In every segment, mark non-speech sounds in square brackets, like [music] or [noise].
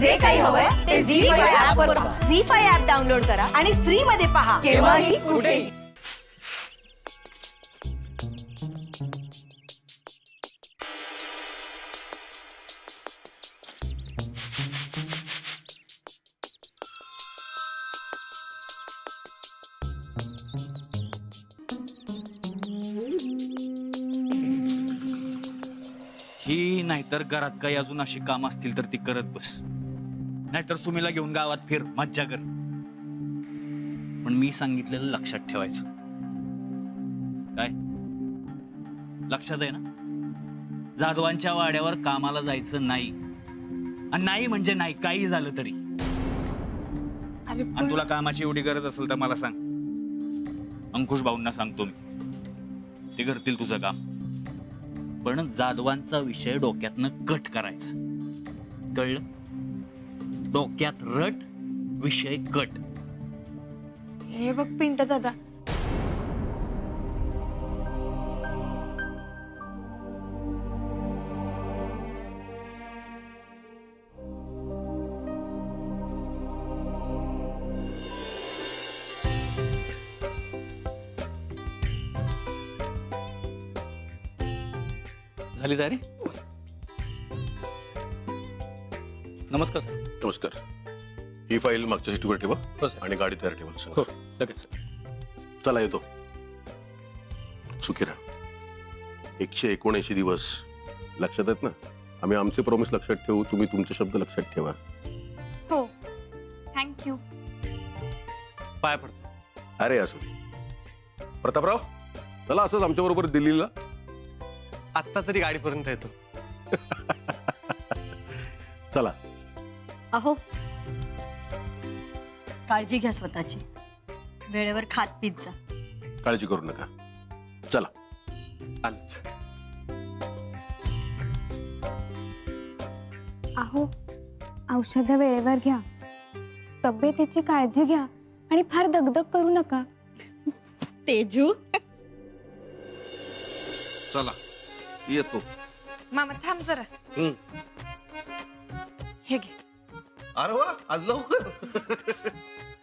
जे काही हवंय ते झी फाय ऍप वर झी फाय ऍप डाउनलोड करा आणि फ्री मध्ये पहा. केव्हाही कुठेही ही नाहीतर घरात काही अजून अशी काम असतील तर ती करत बस. नाहीतर सुमीला घेऊन गावात फिर मज्जा कर. पण मी सांगितलेलं लक्षात ठेवायचं. काय? लक्षात आहे ना? जाधवांच्या वाड्यावर कामाला जायचं नाही. आणि नाही म्हणजे नाही काही झालं तरी. आणि तुला कामाची एवढी गरज असेल तर मला सांग. अंकुश भाऊंना सांगतो मी. ते करतील तुझं काम. पण जाधवांचा विषय डोक्यातनं कट करायचा. कळलं? डोक्यात रट विषय कट. हे बघ पिंट दादा. झाली तयारी? नमस्कार सर. नमस्कार. ही फाईल मागच्या सीटवर ठेवा हो सर. आणि गाडी तयार ठेवा हो सांगा. लगेच सर. चला येतो. सुखी राहा एकशे एकोणऐंशी दिवस लक्षात आहेत ना? आम्ही आमचे प्रॉमिस लक्षात ठेवू तुम्ही तुमचे शब्द लक्षात ठेवा. हो. थँक्यू पाय पडतो. अरे असो प्रतापराव चला असंच आमच्या बरोबर दिल्लीला. आत्ता तरी गाडीपर्यंत येतो. [laughs] चला. अहो काळजी घ्या स्वतःची. वेळेवर खात पीत जा. काळजी करू नका. चला. अहो औषधं वेळेवर घ्या. तब्येतीची काळजी घ्या आणि फार दगदग करू नका. तेजू. चला. येतो. मामा थांब जरा. हम्म. हे घे. अरे वा आज लवकर.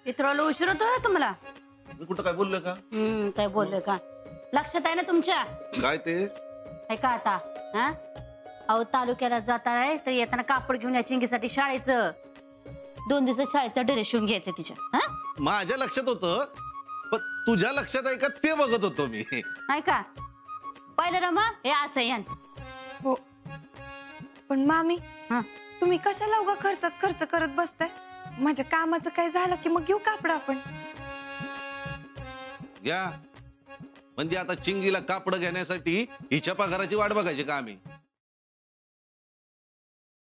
मित्राला उशीर होतोय तुम्हाला? मी कुठं काय बोललोय का? हम्म काय बोललोय का? लक्षात आहे ना तुमच्या? काय ते? ऐका आता हा? अहो तालुक्याला जाता आहे तर येताना कापड घेऊन या चिंगीसाठी शाळेचं. दोन दिवस शाळेचा ड्रेस शिवून घ्यायचं तिच्या हा? माझ्या लक्षात होतं पण तुझ्या लक्षात आहे का ते बघत होतो मी? ऐका. पाहिलं ना मग हे असं आहे यांचं. हो. पण मामी हा. तुम्ही कशाला उगा खर्चात खर्च करत बसताय? माझ्या कामाचं काय झालं की मग घेऊ कापड आपण? घ्या. म्हणजे आता चिंगीला कापड घेण्यासाठी हिच्या पगाराची वाट बघायची का आम्ही?